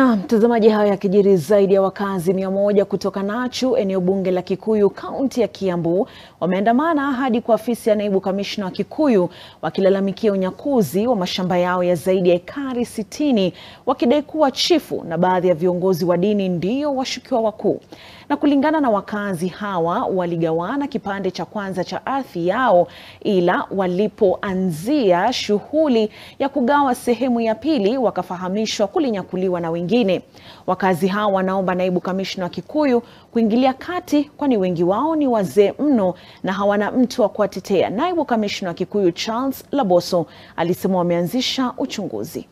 Na mtazamaji, hayo yakijiri, zaidi ya wakazi mia moja kutoka Nachu, eneo bunge la Kikuyu, kaunti ya Kiambu, wameandamana hadi kwa afisi ya naibu kamishna wa Kikuyu wakilalamikia unyakuzi wa mashamba yao ya zaidi ya ekari sitini, wakidai kuwa chifu na baadhi ya viongozi wa dini ndio washukiwa wakuu. Na kulingana na wakazi hawa, waligawana kipande cha kwanza cha ardhi yao, ila walipoanzia shughuli ya kugawa sehemu ya pili, wakafahamishwa kulinyakuliwa na wengine wengine. Wakazi hao wanaomba naibu kamishna wa Kikuyu kuingilia kati, kwani wengi wao ni wazee mno na hawana mtu wa kuwatetea. Naibu kamishna wa Kikuyu Charles Laboso alisema wameanzisha uchunguzi.